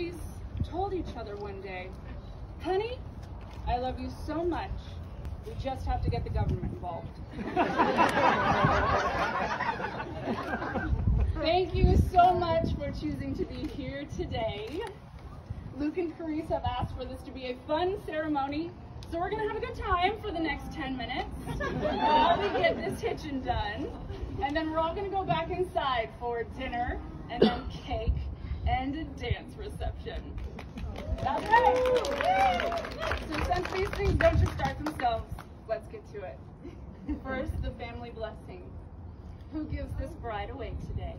Ladies told each other one day, honey, I love you so much, we just have to get the government involved. Thank you so much for choosing to be here today. Luke and Kerrice have asked for this to be a fun ceremony, so we're gonna have a good time for the next 10 minutes while we get this hitching done. And then we're all gonna go back inside for dinner and then cake and a dance reception. Oh. That's right. So since these things don't just start themselves, let's get to it. First, the family blessing. Who gives this bride away today?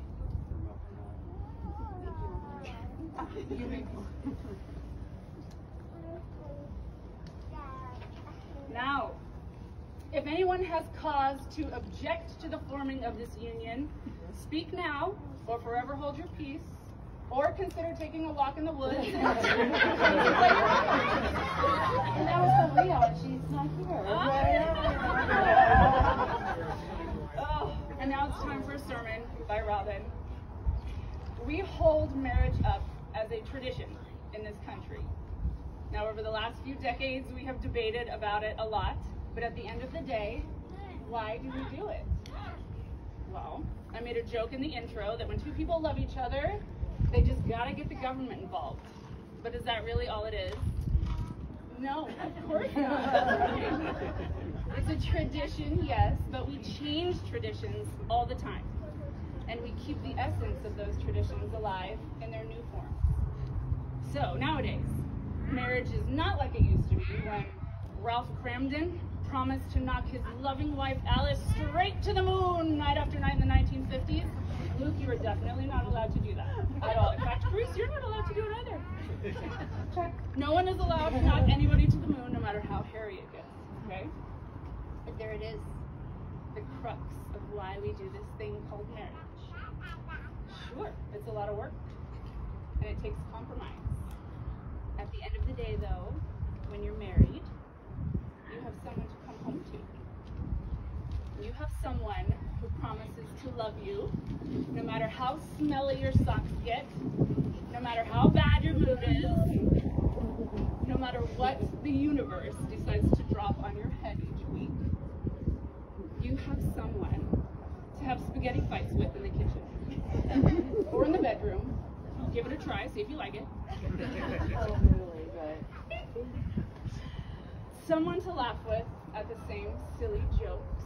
Now, if anyone has cause to object to the forming of this union, speak now or forever hold your peace, or consider taking a walk in the woods. and that was for. She's not here. Oh. oh, and now it's time for a sermon by Robin. We hold marriage up as a tradition in this country. Now, over the last few decades, we have debated about it a lot, but at the end of the day, why do we do it? Well, I made a joke in the intro that when two people love each other, they just gotta get the government involved. But is that really all it is? No, of course not. it's a tradition, yes, but we change traditions all the time. And we keep the essence of those traditions alive in their new forms. So nowadays, marriage is not like it used to be when Ralph Kramden promised to knock his loving wife Alice straight to the moon night after night in the 1950s. Luke, you are definitely not allowed to do that at all. In fact, Bruce, you're not allowed to do it either. Check. No one is allowed to knock anybody to the moon, no matter how hairy it gets. Okay? But there it is, the crux of why we do this thing called marriage. Sure, it's a lot of work, and it takes compromise. At the end of the day, though, when you're married, you have someone to come home to. You have someone who promises to love you, no matter how smelly your socks get, no matter how bad your mood is, no matter what the universe decides to drop on your head each week. You have someone to have spaghetti fights with in the kitchen or in the bedroom. Give it a try, see if you like it. Someone to laugh with at the same silly jokes.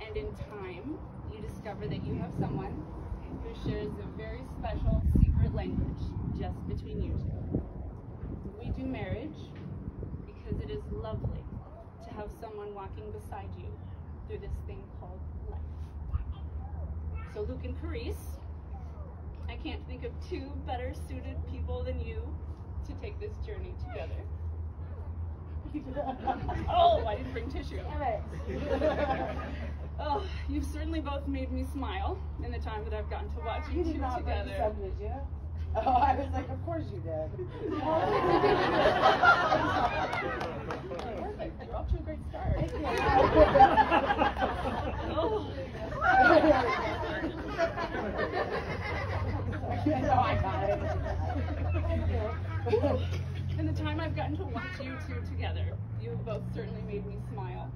And in time, you discover that you have someone who shares a very special secret language just between you two. We do marriage because it is lovely to have someone walking beside you through this thing called life. So Luke and Kerrice, I can't think of two better suited people than you to take this journey together. oh, I didn't bring tissue. oh, you've certainly both made me smile in the time that I've gotten to watch you, you two not together. Some, did you? Oh, I was like, of course you did. Perfect. You're off to a great start. oh. no, I got it. In the time I've gotten to watch you two together, you have both certainly made me smile.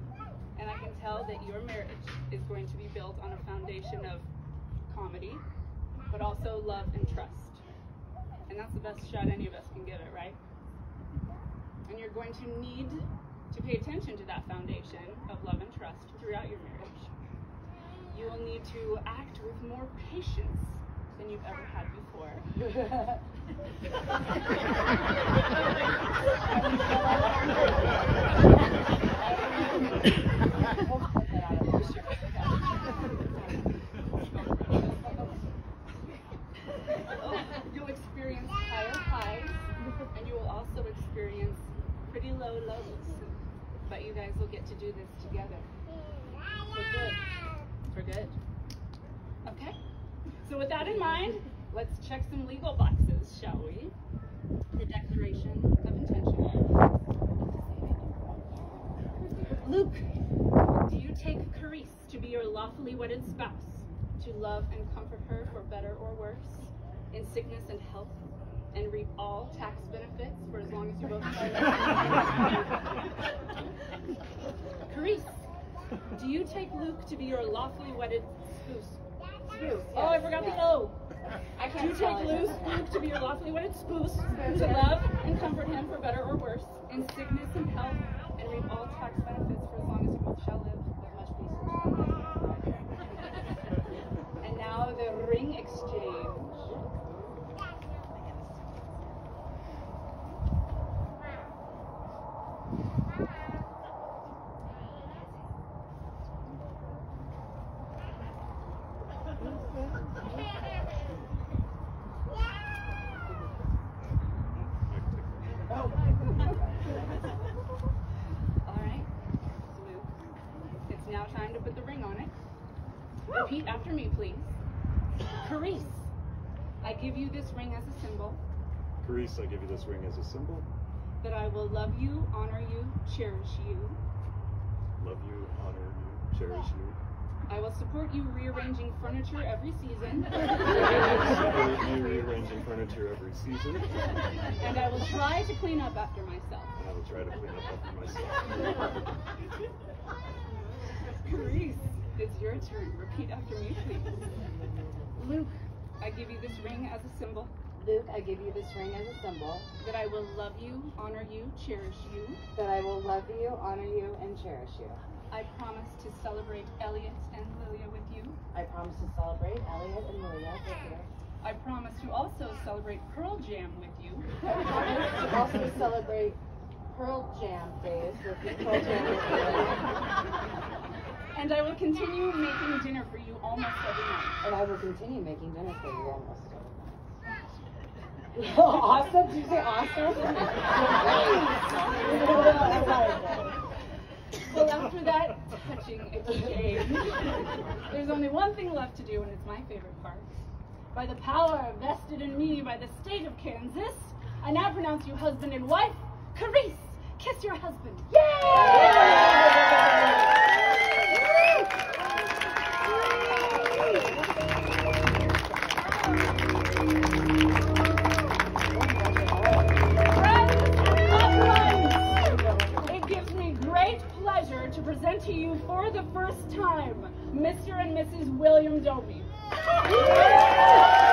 And I can tell that your marriage is going to be built on a foundation of comedy, but also love and trust. And that's the best shot any of us can give it, right? And you're going to need to pay attention to that foundation of love and trust throughout your marriage. You will need to act with more patience than you've ever had before. You'll experience higher highs, and you will also experience pretty low lows. But you guys will get to do this together. For good. For good. So with that in mind, let's check some legal boxes, shall we? The Declaration of Intention. Luke, do you take Kerrice to be your lawfully wedded spouse, to love and comfort her for better or worse, in sickness and health, and reap all tax benefits for as long as you both Kerrice, do you take Luke to be your lawfully wedded spouse? Oh, I forgot the O. I Do can't you take Luke to be your lawfully wedded spouse, to love and comfort him for better or worse, in sickness and health, and reap all tax benefits for as long as you both shall live, with much peace And now the ring exchange. All right, Luke. It's now time to put the ring on it. Repeat after me, please. Kerrice, I give you this ring as a symbol Kerrice, I give you this ring as a symbol. that I will love you, honor you, cherish you. Love you, honor you, cherish you. I will support you rearranging furniture every season, Support you rearranging furniture every season, and and I will try to clean up after myself. And I will try to clean up after myself. Kerrice, it's your turn. Repeat after me, please. Luke, I give you this ring as a symbol Luke, I give you this ring as a symbol that I will love you, honor you, cherish you. that I will love you, honor you, and cherish you. I promise to celebrate Elliot and Lilia with you. I promise to celebrate Elliot and Maria with you. I promise to also celebrate Pearl Jam with you. I promise to also celebrate Pearl Jam days with you. Pearl Jam with you. And I will continue making dinner for you almost every night. And I will continue making dinner for you almost every night. awesome? Did you say awesome? Well, after that touching exchange, there's only one thing left to do, and it's my favorite part. By the power vested in me by the state of Kansas, I now pronounce you husband and wife. Kerrice, kiss your husband. Friends time Mr. and Mrs. William Domme.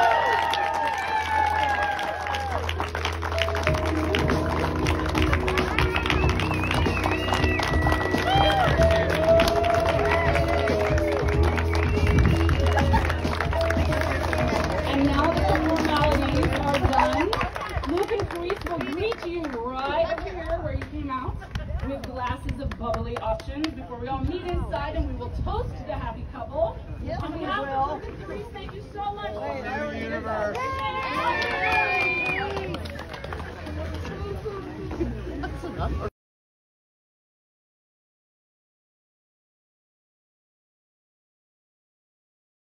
river.